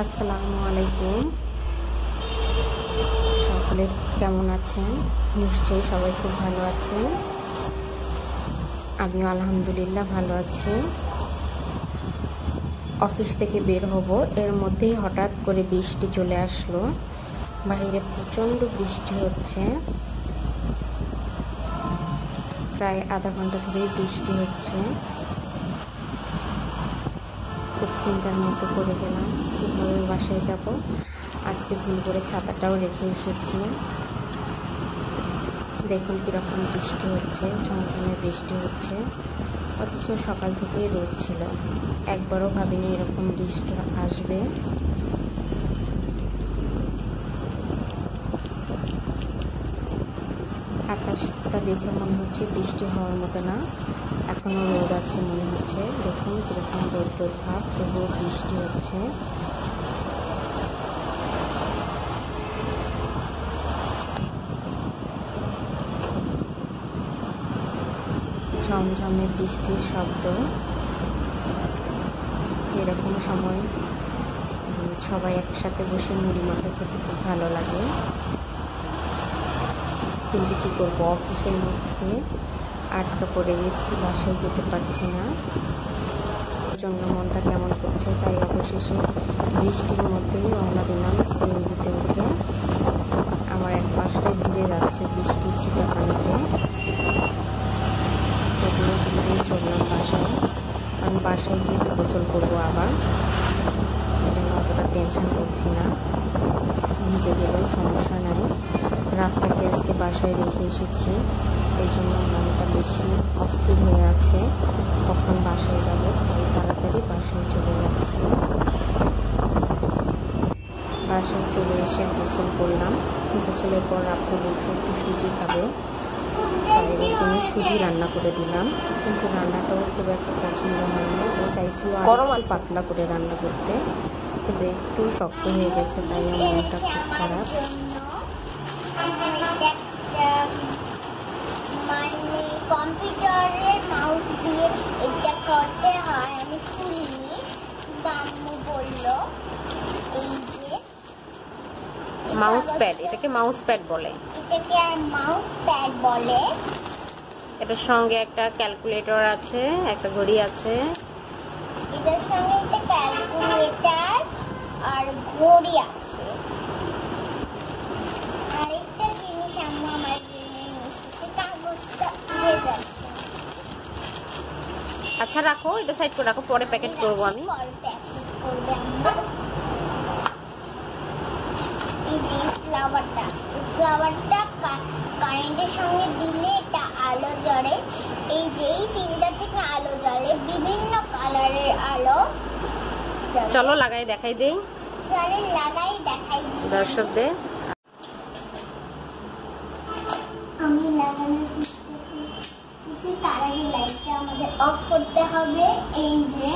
আসসালামু আলাইকুম। সকলে কেমন আছেন? নিশ্চয়ই সবাই খুব ভালো আছেন। আমিও আলহামদুলিল্লাহ ভালো আছি। অফিস থেকে বের হব। এর মধ্যেই হঠাৎ করে বৃষ্টি চলে আসলো। বাইরে প্রচণ্ড বৃষ্টি হচ্ছে। প্রায় আধা ঘণ্টা ধরেই বৃষ্টি হচ্ছে। চিন্তার মতো করে গেলাম, কীভাবে বাসায় যাব। আজকে ভুল করে ছাতাটাও রেখে এসেছি। দেখুন কীরকম বৃষ্টি হচ্ছে, ঝমঝমে বৃষ্টি হচ্ছে। অথচ সকাল থেকেই রোদ ছিল। একবারও ভাবিনি এরকম বৃষ্টি আসবে। আকাশটা দেখে মনে হচ্ছে বৃষ্টি হওয়ার মতো না। এখনও রোদ আছে মনে হচ্ছে। দেখুন কীরকম রোদ রোদ ভাব, তবুও বৃষ্টি হচ্ছে। ঝমঝমে বৃষ্টির শব্দ। এরকম সময় সবাই একসাথে বসে মুড়ি মাখা খেতে খুব ভালো লাগে। কিন্তু কী করব? অফিসের মধ্যে আটকা পড়ে গেছি, বাসায় যেতে পারছি না। জন্য মনটা কেমন করছে তাই অবশেষে বৃষ্টির মধ্যেই রওনা দিলাম সিএনজিতে উঠে। আমার এক পাশটায় ভিজে যাচ্ছে বৃষ্টির ছিটা পানিতে তবুও ভিজেই চললাম বাসায়। কারণ বাসায় গিয়ে তো গোসল করব আবার। এই জন্য অতটা টেনশন করছি না। ভিজে গেলেও সমস্যা নাই। আজকে বাসায় রেখে এসেছি। এই জন্য মনটা বেশি অস্থির হয়ে আছে। কখন বাসায় যাব তাই তাড়াতাড়ি বাসায় চলে যাচ্ছি। বাসায় চলে এসে গোসল করলাম। গোসলের পর রাত্রে বলছে একটু সুজি খাবে। তাই ওর জন্য সুজি রান্না করে দিলাম। কিন্তু রান্নাটাও খুব একটা পছন্দ হয়নি। ও চাইছিল গরম আর পাতলা করে রান্না করতে। কিন্তু একটু শক্ত হয়ে গেছে তাই আমার মনটা খুব খারাপ। মাউস প্যাড এটাকে মাউস প্যাড বলে। এটাকে মাউস প্যাড বলে। এটার সঙ্গে একটা ক্যালকুলেটর আছে একটা ঘড়ি আছে। এটার সঙ্গে একটা ক্যালকুলেটর আর ঘড়ি আছে। আরেকটা জিনিস আম্মু আমার জন্য নিয়ে এসেছে কাগজটা উড়ে যাচ্ছে। আচ্ছা রাখো এটা সাইড করে রাখো পরে প্যাকেট করব আমি। পরে প্যাকেট করবে আম্মু এই যে ফ্লাওয়ারটা ফ্লাওয়ারটা কারেন্টের সঙ্গে দিলে এটা আলো জ্বলে। এই যে এই তিনটা থেকে আলো জ্বলে বিভিন্ন কালারের আলো চলো লাগাই দেখাই দেই। চলে লাগাই দেখাই দিই। দর্শকদের। আমি লাগানোর চেষ্টা করছি তার আগে লাইটটা আমাদের অফ করতে হবে। এই যে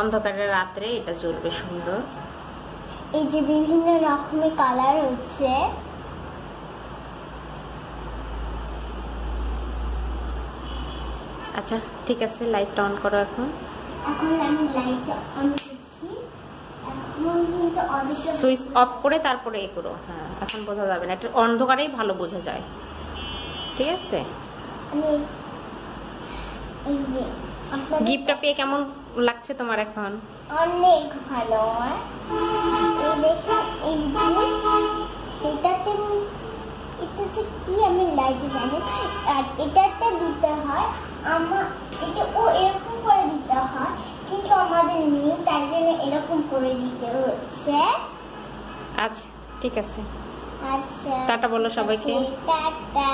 অন্ধকারের রাত্রে এটা চলবে সুন্দর। এই যে বিভিন্ন রকমের কালার হচ্ছে। আচ্ছা ঠিক আছে লাইটটা অন করো এখন। এখন আমি লাইটটা অন করছি। সুইচ অফ করে তারপরে এ করো। হ্যাঁ এখন বোঝা যাবে না এটা অন্ধকারেই ভালো বোঝা যায়। ঠিক আছে? আমি এই যে আপনাদের গিফটটা পেয়ে কেমন লাগছে তোমার এখন? অনেক ভালো আমার এই দেখুন এই এটাতে এটা যে কি আমি লাইটে জানি? আর এটাতে দিতে হয় আমার এটা ও এরকম করে দিতে হয় কিন্তু আমাদের নেই তাই জন্য এরকম করে দিতে হচ্ছে। আচ্ছা ঠিক আছে। আচ্ছা টাটা বলো সবাইকে। টাটা।